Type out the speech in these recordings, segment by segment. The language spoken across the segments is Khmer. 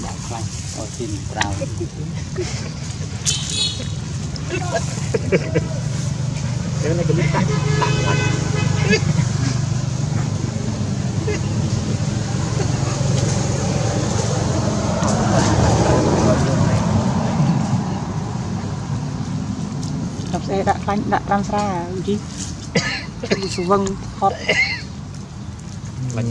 មតាខ្លាញ់អូស៊ីនប្រៅអឺនេះក៏មានតាក់តាក់តាក់ដល់ស្អីដាក់ខ្លាញ់ដាក់តាមស្រាយីសុវឹងហត់បាញ់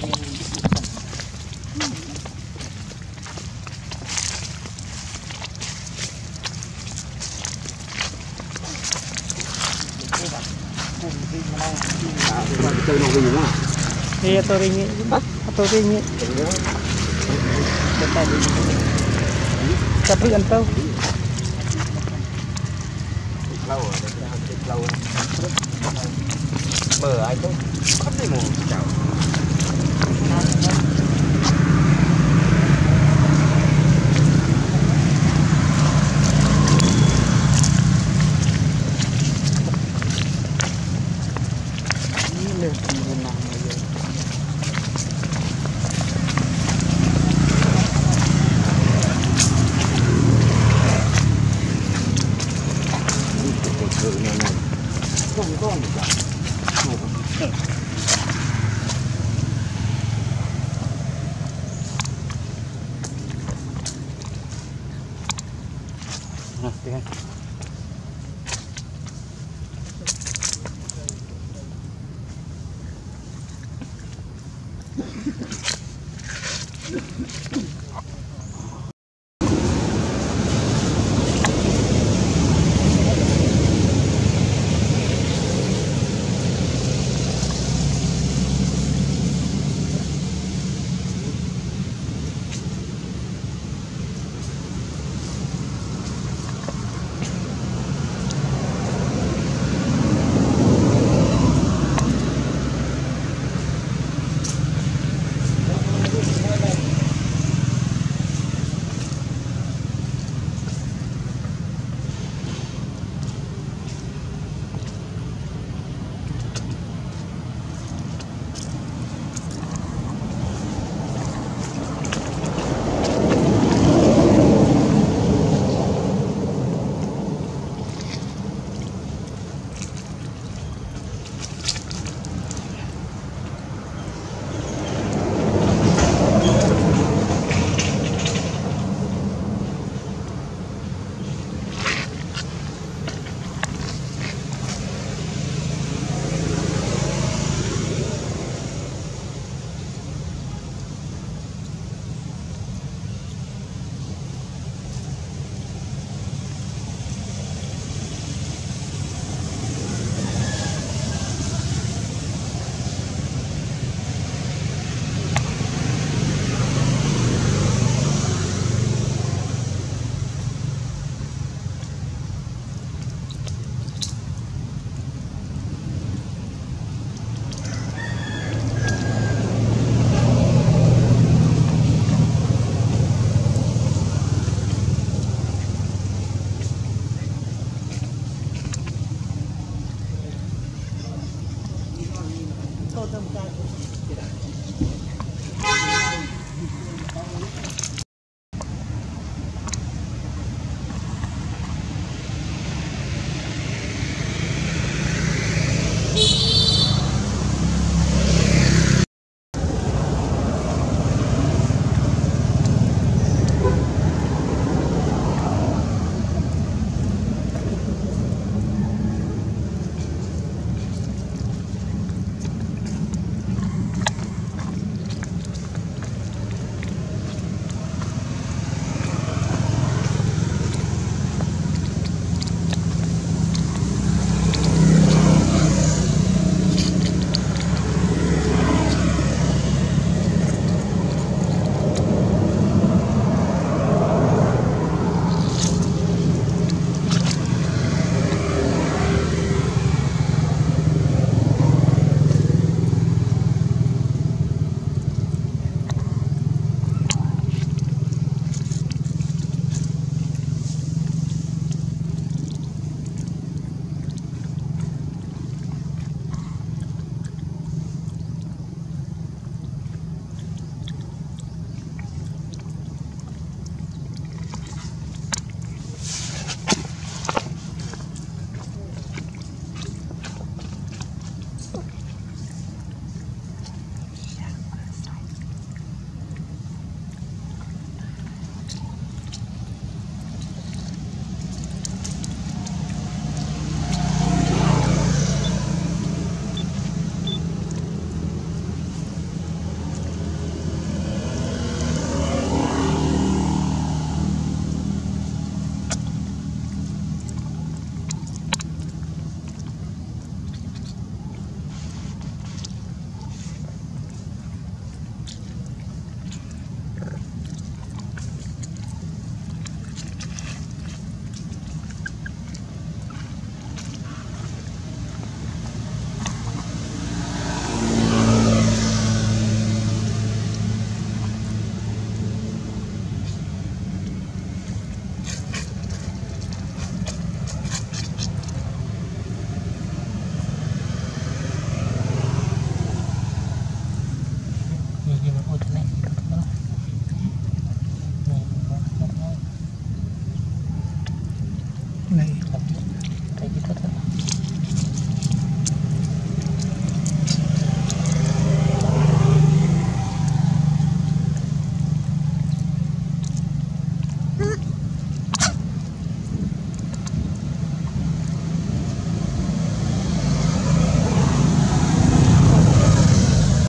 satu ringgit Hah? Satu à, ringgit Tapi kan tahu Mở ai không? Bắt đi mù chào